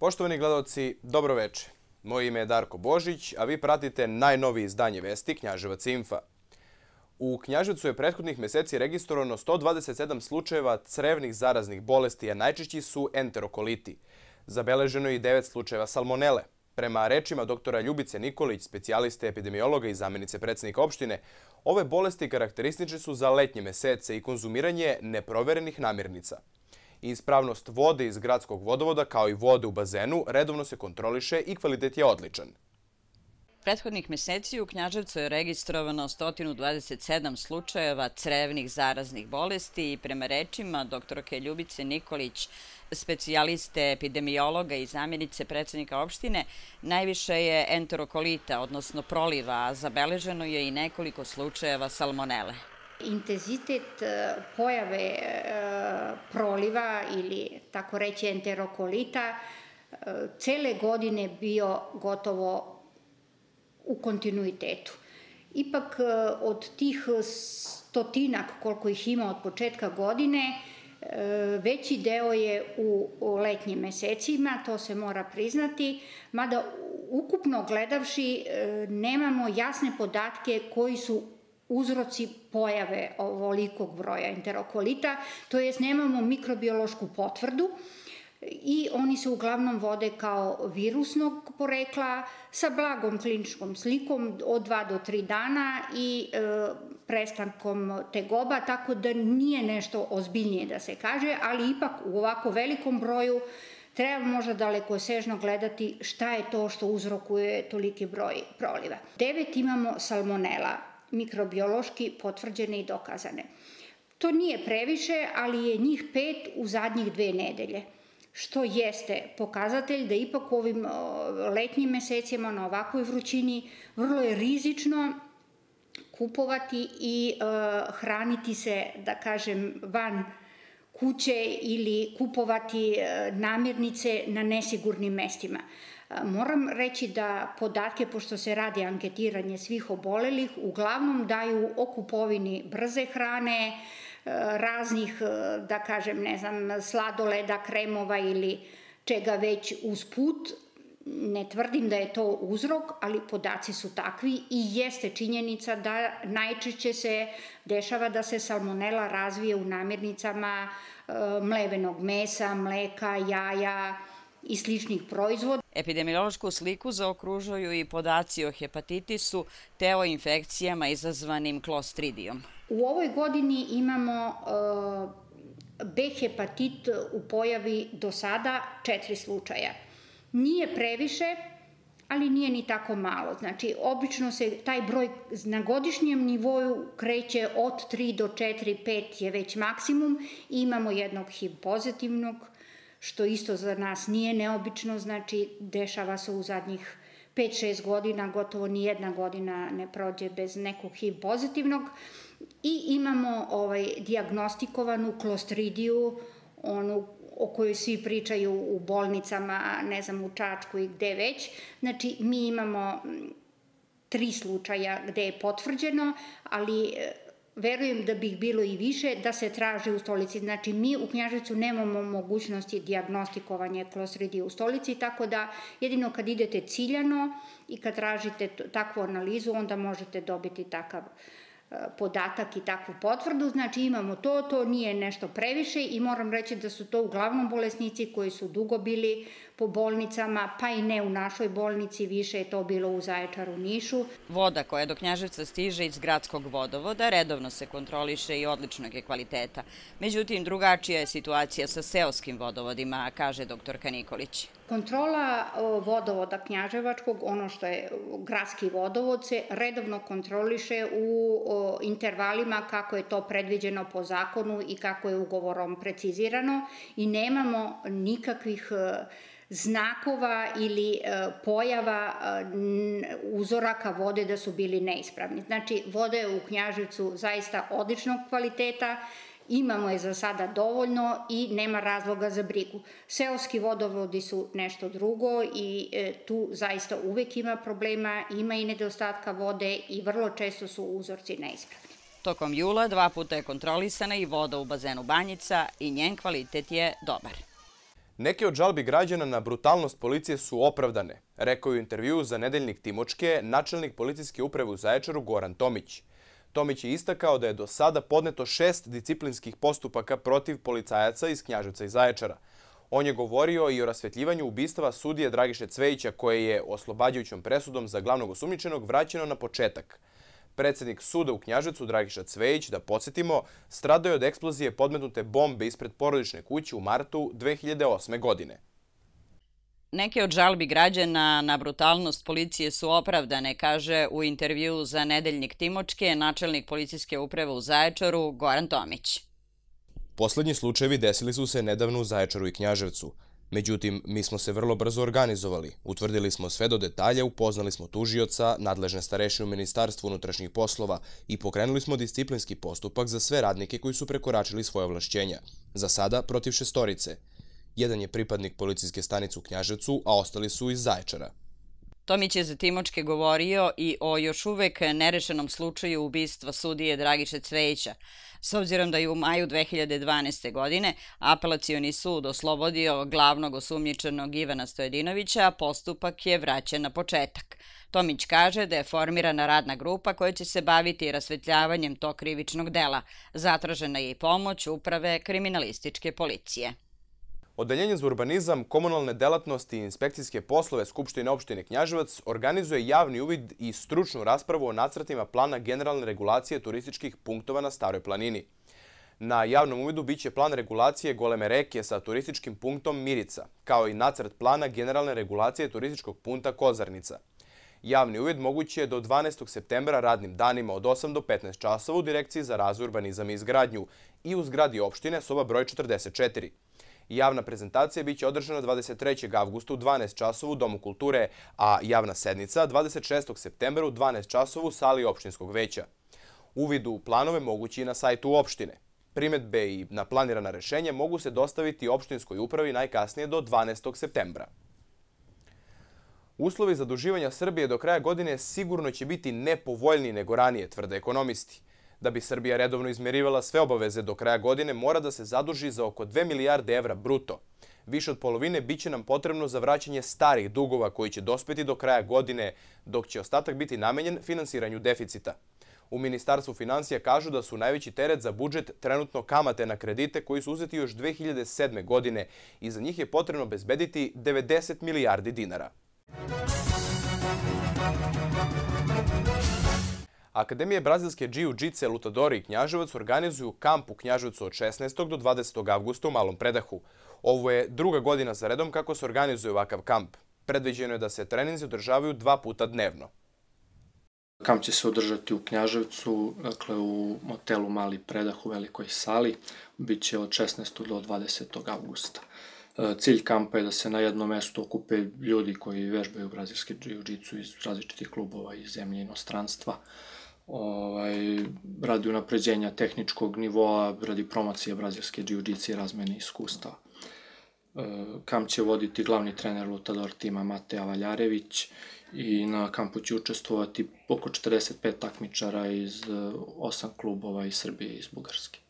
Poštovani gledalci, dobro veče. Moje ime je Darko Božić, a vi pratite najnoviji izdanje Vesti Knjaževac Infa. U Knjaževcu je prethodnih meseci registrovano 127 slučajeva crevnih zaraznih bolesti, a najčešći su enterokoliti. Zabeleženo je i 9 slučajeva salmonele. Prema rečima doktora Ljubice Nikolić, specijaliste epidemiologa i zamenice predsednika opštine, ove bolesti karakteristične su za letnje mesece i konzumiranje neproverenih namirnica. Ispravnost vode iz gradskog vodovoda kao i vode u bazenu redovno se kontroliše i kvalitet je odličan. Prethodnih meseci u Knjaževcu je registrovano 127 slučajeva crevnih zaraznih bolesti i prema rečima doktorke Ljubice Nikolić, specijaliste epidemiologa i zamjenice predsednika opštine, najviše je enterokolita, odnosno proliva, a zabeleženo je i nekoliko slučajeva salmonele. Intenzitet e, pojave e, proliva ili tako reći enterokolita e, cele godine bio gotovo u kontinuitetu. Ipak od tih stotinak koliko ih ima od početka godine, veći deo je u letnjim mesecima, to se mora priznati, mada ukupno gledavši nemamo jasne podatke koji su uzroci pojave ovolikog broja enterokolita, to jest nemamo mikrobiološku potvrdu i oni se uglavnom vode kao virusnog porekla sa blagom kliničkom slikom od 2 do 3 dana i e, prestankom tegoba, tako da nije nešto ozbiljnije da se kaže, ali ipak u ovako velikom broju treba možda daleko sežno gledati šta je to što uzrokuje toliki broj proliva. Devet imamo salmonela, mikrobiološki potvrđene i dokazane. To nije previše, ali je njih pet u zadnjih dve nedelje što jeste pokazatelj da ipak u ovim letnjim mesecima na ovakvoj vrućini vrlo je rizično kupovati i hraniti se, da kažem, van kuće ili kupovati namirnice na nesigurnim mestima. Moram reći da podatke, pošto se radi anketiranje svih obolelih, uglavnom daju o kupovini brze hrane, raznih, da kažem, ne znam, sladoleda, kremova ili čega već uz put. Ne tvrdim da je to uzrok, ali podaci su takvi i jeste činjenica da najčešće se dešava da se salmonela razvije u namirnicama mlevenog mesa, mleka, jaja, i sličnih proizvoda. Epidemiološku sliku zaokružuju i podaci o hepatitisu te o infekcijama izazvanim klostridijom. U ovoj godini imamo B hepatit u pojavi do sada četiri slučaja. Nije previše, ali nije ni tako malo. Znači, obično se taj broj na godišnjem nivoju kreće od 3 do 4, 5 je već maksimum. Imamo jednog HIV pozitivnog, što isto za nas nije neobično, znači dešava se u zadnjih 5-6 godina, gotovo ni jedna godina ne prođe bez nekog HIV pozitivnog i imamo ovaj, diagnostikovanu klostridiju, onu o kojoj svi pričaju u bolnicama, ne znam, u Čačku i gde već. Znači, mi imamo tri slučaja gde je potvrđeno, ali verujem da bih bilo i više da se traže u stolici. Znači, mi u Knjaževcu nemamo mogućnosti diagnostikovanja klostridije u stolici, tako da jedino kad idete ciljano i kad tražite takvu analizu, onda možete dobiti takav podatak i takvu potvrdu, znači imamo to, to nije nešto previše i moram reći da su to uglavnom bolesnici koji su dugo bili po bolnicama, pa i ne u našoj bolnici, više je to bilo u Zaječaru, Nišu. Voda koja do Knjaževca stiže iz gradskog vodovoda redovno se kontroliše i odličnog je kvaliteta. Međutim, drugačija je situacija sa seoskim vodovodima, kaže doktorka Nikolić. Kontrola vodovoda Knjaževačkog, ono što je gradski vodovod, se redovno kontroliše u intervalima kako je to predviđeno po zakonu i kako je ugovorom precizirano i nemamo nikakvih znakova ili pojava uzoraka vode da su bili neispravni. Znači, voda je u Knjaževcu zaista odličnog kvaliteta, imamo je za sada dovoljno i nema razloga za brigu. Seoski vodovodi su nešto drugo i e, tu zaista uvek ima problema, ima i nedostatka vode i vrlo često su uzorci neispravni. Tokom jula dva puta je kontrolisana i voda u bazenu Banjica i njen kvalitet je dobar. Neke od žalbi građana na brutalnost policije su opravdane, rekao je u intervju za nedeljnik Timočke načelnik policijske uprave u Zaječaru Goran Tomić. Tomić je istakao da je do sada podneto šest disciplinskih postupaka protiv policajaca iz Knjaževca i Zaječara. On je govorio i o rasvetljivanju ubistava sudije Dragiše Cvejića koje je oslobađajućom presudom za glavnog osumnjičenog vraćeno na početak. Predsednik suda u Knjaževcu Dragiša Cvejić, da podsjetimo, stradao je od eksplozije podmetnute bombe ispred porodične kuće u martu 2008. godine. Neke od žalbi građana na brutalnost policije su opravdane, kaže u intervju za nedeljnik Timočke načelnik policijske uprave u Zaječaru Goran Tomić. Poslednji slučajevi desili su se nedavno u Zaječaru i Knjaževcu. Međutim, mi smo se vrlo brzo organizovali. Utvrdili smo sve do detalja, upoznali smo tužioca, nadležne starešine u Ministarstvu unutrašnjih poslova i pokrenuli smo disciplinski postupak za sve radnike koji su prekoračili svoje ovlašćenja. Za sada protiv šestorice. Jedan je pripadnik policijske stanice u Knjaževcu, a ostali su iz Zaječara. Tomić je za Timočke govorio i o još uvek nerešenom slučaju ubistva sudije Dragiše Cvejića, s obzirom da je u maju 2012. godine apelacioni sud oslobodio glavnog osumnjičenog Ivana Stojedinovića, postupak je vraćen na početak. Tomić kaže da je formirana radna grupa koja će se baviti rasvetljavanjem tog krivičnog dela. Zatražena je i pomoć uprave kriminalističke policije. Odeljenje za urbanizam, komunalne delatnosti i inspekcijske poslove Skupštine opštine Knjaževac organizuje javni uvid i stručnu raspravu o nacrtima plana generalne regulacije turističkih punktova na Staroj planini. Na javnom uvidu biće plan regulacije Goleme reke sa turističkim punktom Mirica, kao i nacrt plana generalne regulacije turističkog punta Kozarnica. Javni uvid moguće je do 12. septembra radnim danima od 8 do 15 časova u Direkciji za razvoj urbanizam i izgradnju i u zgradi opštine soba broj 44. Javna prezentacija biće održana 23. avgusta u 12 časova u Domu kulture, a javna sednica 26. septembra u 12 časova u sali opštinskog veća. Uvid u planove mogući i na sajtu opštine. Primetbe i na planirana rešenja mogu se dostaviti opštinskoj upravi najkasnije do 12. septembra. Uslovi zaduživanja Srbije do kraja godine sigurno će biti nepovoljniji nego ranije, tvrde ekonomisti. Da bi Srbija redovno izmerivala sve obaveze do kraja godine, mora da se zaduži za oko 2 milijarde evra bruto. Više od polovine biće nam potrebno za vraćanje starih dugova koji će dospeti do kraja godine, dok će ostatak biti namenjen finansiranju deficita. U Ministarstvu financija kažu da su najveći teret za budžet trenutno kamate na kredite koji su uzeti još 2007. godine i za njih je potrebno bezbediti 90 milijardi dinara. Akademije brazilske Jiu-Jitsu Lutadori i Knjaževac organizuju kamp u Knjaževcu od 16. do 20. avgusta u Malom predahu. Ovo je druga godina za redom kako se organizuje ovakav kamp. Predviđeno je da se treninzi održavaju dva puta dnevno. Kamp će se održati u Knjaževcu, dakle u motelu Mali predah u velikoj sali. Biće od 16. do 20. avgusta. E, cilj kampa je da se na jednom mestu okupe ljudi koji vežbaju brazilski jiu-jitsu iz različitih klubova iz zemlje i inostranstva ovaj, radi unapređenja tehničkog nivoa, radi promocije brazilske jiu-jitsu i razmene iskustva. E, kamp će voditi glavni trener Lutador tima Mateja Valjarević i na kampu će učestvovati oko 45 takmičara iz e, osam klubova iz Srbije i iz Bugarske.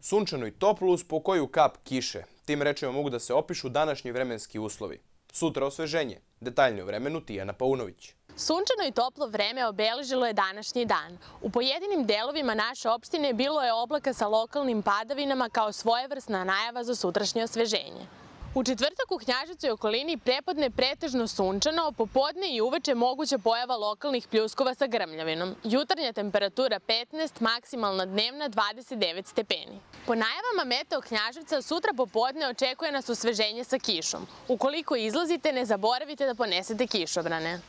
Sunčano i toplo uz po koju kap kiše. Tim rečima mogu da se opišu današnji vremenski uslovi. Sutra osveženje. Detaljnije o vremenu Tijana Paunović. Sunčano i toplo vreme obeležilo je današnji dan. U pojedinim delovima naše opštine bilo je oblaka sa lokalnim padavinama kao svojevrsna najava za sutrašnje osveženje. U četvrtak u Knjažicu i okolini prepodne pretežno sunčano, popodne i uveče moguća pojava lokalnih pljuskova sa grmljavinom. Jutarnja temperatura 15, maksimalna dnevna 29 stepeni. Po najavama Meteo Knjaževca sutra popodne očekuje nas osveženje sa kišom. Ukoliko izlazite, ne zaboravite da ponesete kišobrane.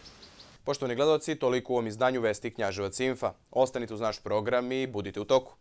Poštovani gledalci, toliko u ovom izdanju Vesti Knjaževac Infa. Ostanite uz naš program i budite u toku.